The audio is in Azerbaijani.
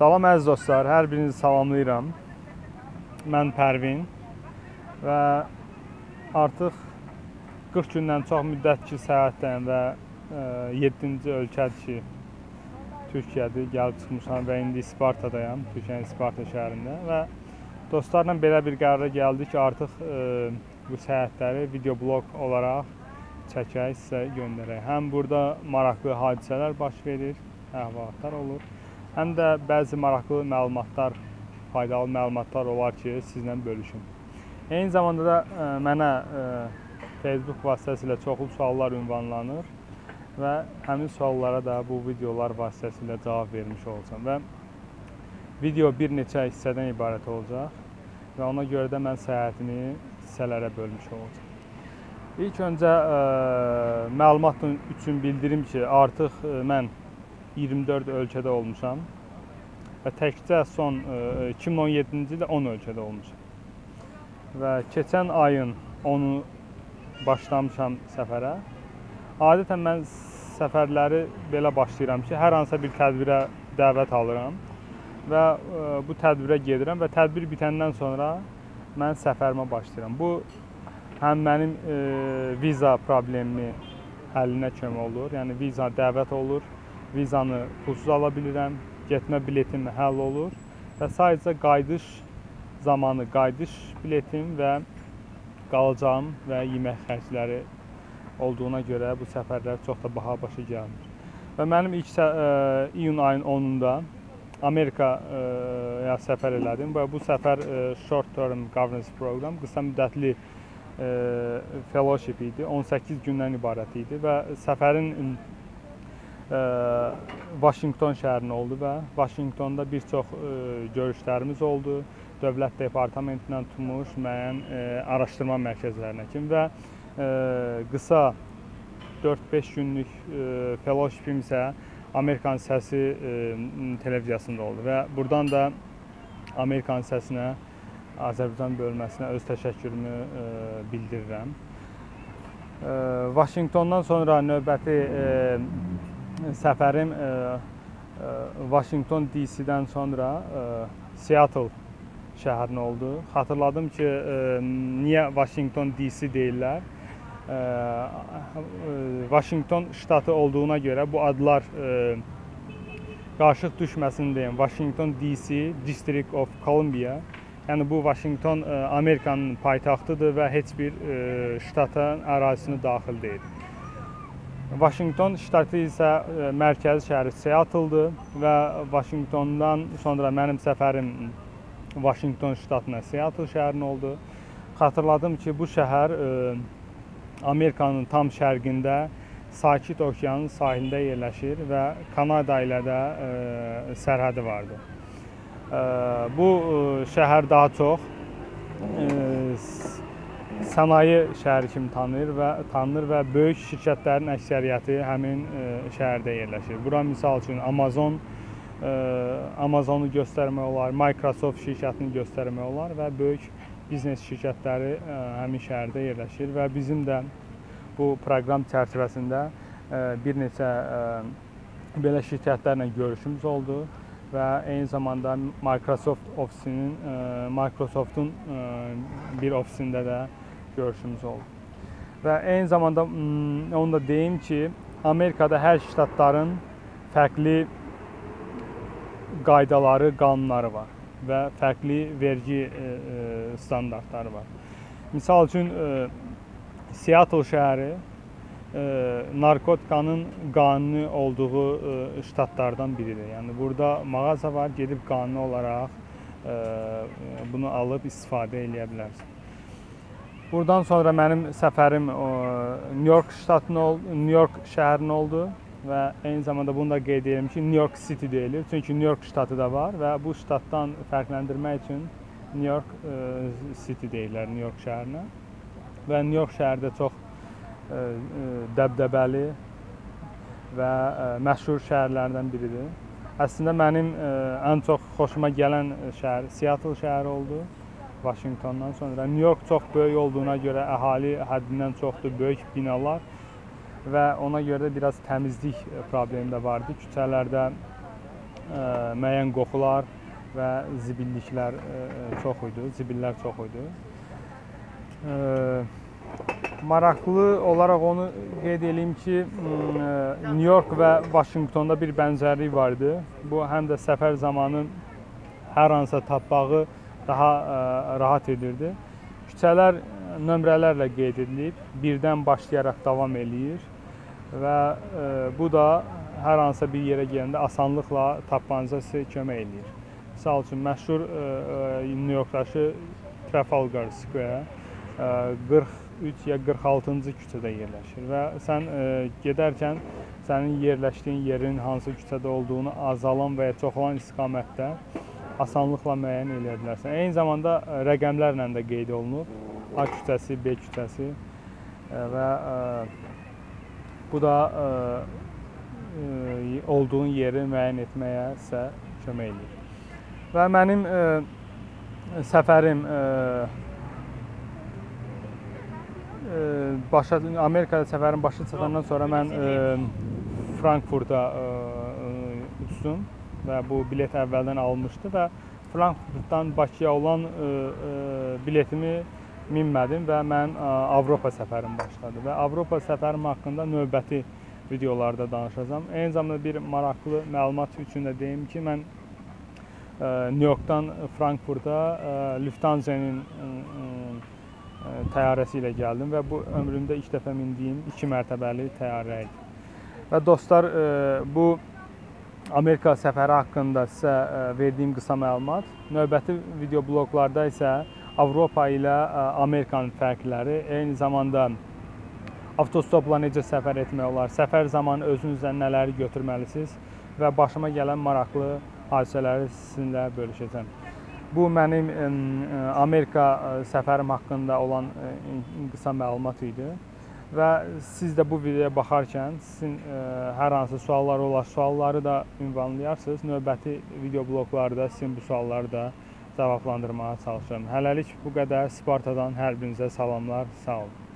Salam əziz dostlar, hər birinizi salamlayıram. Mən Pərvin və artıq 40 gündən çox müddət ki, səyahətdəyim və 7-ci ölkədir ki, Türkiyədir, gəlib çıxmışam və indi Spartadayam, Türkiyənin Sparta şəhərində və dostlarla belə bir qərara gəldik ki, artıq ə, bu səyahətləri video bloq olaraq çəkək, sizə göndərək. Həm burada maraqlı hadisələr baş verir, əhvalatlar olur. Həm də bəzi maraqlı məlumatlar, faydalı məlumatlar olar ki, sizlə bölüşüm. Eyni zamanda da ə, mənə ə, Facebook vasitəsilə çoxlu suallar ünvanlanır və həmin suallara da bu videolar vasitəsilə cavab vermiş olacağam və video bir neçə hissədən ibarət olacaq və ona görə də mən səyahətimi hissələrə bölmüş olacağam. İlk öncə ə, məlumat üçün bildirim ki, artıq ə, mən 24 ölkədə olmuşam və təkcə son ə, 2017-ci ildə 10 ölkədə olmuşam. Və keçən ayın 10-u başlamışam səfərə. Adətən mən səfərləri belə başlayıram ki, hər hansısa bir tədbirə dəvət alıram və ə, bu tədbirə gedirəm və tədbir bitəndən sonra mən səfərimə başlayıram. Bu həm mənim e, viza problemimi həllinə kömək olur. Yəni viza dəvət olur, vizanı pulsuz ala bilirəm, getmə biletim həll olur və sadəcə qayıdış zamanı qayıdış biletim və qalacağım və yemək xərcləri olduğuna görə bu səfərlər çox da baha başa gəlmir. Və mənim ilk ə, iyun ayının 10-unda Amerika ə, ya səfər elədim və bu səfər ə, short term governance program, qısa müddətli ə, fellowship idi. 18 gündən ibarət idi və səfərin ə, Washington şəhərinə oldu və Washingtonda bir çox görüşlərimiz oldu. Dövlət departamentindən tutmuş müəyyən araşdırma mərkəzlərinə kimi və qısa 4-5 günlük ə, fellowshipim isə Amerikan səsi televiziyasında oldu və burdan da Amerikan səsinə Azərbaycan bölməsinə öz təşəkkürümü bildirirəm. Vaşinqtondan sonra növbəti səfərim ə, ə, Washington DC-dən sonra ə, Seattle şəhərinə oldu. Xatırladım ki, niyə Washington DC deyirlər? Washington ştatı olduğuna görə bu adlar ə, qarışıq düşməsin deyim. Washington DC, District of Columbia. Yəni bu Washington Amerikanın paytaxtıdır və heç bir ştatın ərazisinə daxil deyil. Washington ştatı isə ə, mərkəzi şəhəri Seattle-dır və Washingtondan sonra mənim səfərim Washington ştatına, Seattle şəhərinə oldu. Xatırladım ki, bu şəhər ə, Amerikanın tam şərqində Sakit Okeanın sahilində yerləşir və Kanada ilə də ə, sərhədi vardır. Bu şəhər daha çox sənaye şəhəri kimi tanınır və tanınır və böyük şirkətlərin əksəriyyəti həmin ə, şəhərdə yerləşir. Bura misal üçün Amazon ə, Amazonu göstərmək olar, Microsoft şirkətini göstərmək olar və böyük biznes şirkətləri ə, həmin şəhərdə yerləşir və bizim də bu proqram çərçivəsində bir neçə belə şirkətlərlə görüşümüz oldu və eyni zamanda Microsoft ofisinin Microsoftun bir ofisində də görüşümüz oldu. Və eyni zamanda onu da deyim ki, Amerikada hər ştatların fərqli qaydaları, qanunları var və fərqli vergi e, e, standartları var. Misal üçün e, Seattle şəhəri narkotikanın qanuni olduğu ştatlardan biridir. Yəni burada mağaza var, gedib qanuni olaraq bunu alıb istifadə edə bilərsən. Buradan sonra mənim səfərim New York ştatına oldu, New York şəhərinə oldu və eyni zamanda bunu da qeyd edirəm ki, New York City deyilir. Çünki New York ştatı da var və bu ştatdan fərqləndirmək üçün New York ə, City deyirlər New York şəhərinə. Və New York şəhəri də çox ə, ə, dəbdəbəli və məşhur şəhərlərdən biridir. Əslində mənim ən çox xoşuma gələn şəhər Seattle şəhəri oldu. Washingtondan sonra New York çox böyük olduğuna görə əhali həddindən çoxdur, böyük binalar və ona görə də biraz təmizlik problemi də vardı. Küçələrdə ə, müəyyən qoxular və zibilliklər ə, çox idi, zibillər çox idi. Ə, maraqlı olaraq onu qeyd edeyim ki, New York və Vaşinqtonda bir bənzərlik var idi. Bu həm də səfər zamanı hər hansısa tapmağı daha ə, rahat edirdi. Küçələr nömrələrlə qeyd edilib, birdən başlayaraq davam eləyir və ə, bu da hər hansısa bir yerə gələndə asanlıqla tapmanıza sizə kömək eləyir. Məsəl üçün məşhur ə, New Yorkdakı Trafalgar Square ə, 43 ya 46-cı küçədə yerləşir və sən gedərkən sənin yerləşdiyin yerin hansı küçədə olduğunu azalan və ya çoxalan istiqamətdə asanlıqla müəyyən edə bilərsən. Eyni zamanda rəqəmlərlə də qeyd olunub. A küçəsi, B küçəsi və bu da olduğun yeri müəyyən etməyə sizə kömək edir. Və mənim səfərim başa Amerikada səfərim başa çatandan sonra mən Frankfurta uçdum və bu bilet əvvəldən alınmışdı və Frankfurtdan Bakıya olan ə, ə, biletimi minmədim və mən ə, Avropa səfərim başladı və Avropa səfərim haqqında növbəti videolarda danışacağam. Eyni zamanda bir maraqlı məlumat üçün də deyim ki, mən New Yorkdan Frankfurta Lufthansa-nin təyyarəsi ilə gəldim və bu ömrümdə ilk dəfə mindiyim 2 mərtəbəli təyyarə idi. Və dostlar, bu Amerika səfəri haqqında sizə verdiyim qısa məlumat. Növbəti video bloqlarda isə Avropa ilə Amerikanın fərqləri, eyni zamanda avtostopla necə səfər etmək olar, səfər zamanı özünüzlə nələri götürməlisiniz və başıma gələn maraqlı hadisələri sizinlə bölüşəcəm. Bu mənim Amerika səfərim haqqında olan qısa məlumat idi. Və siz də bu videoya baxarkən sizin ə, hər hansı suallar olar, sualları da ünvanlayarsınız. Növbəti video bloklarda sizin bu sualları da cavablandırmağa çalışıram. Hələlik bu qədər. Spartadan hər birinizə salamlar. Sağ olun.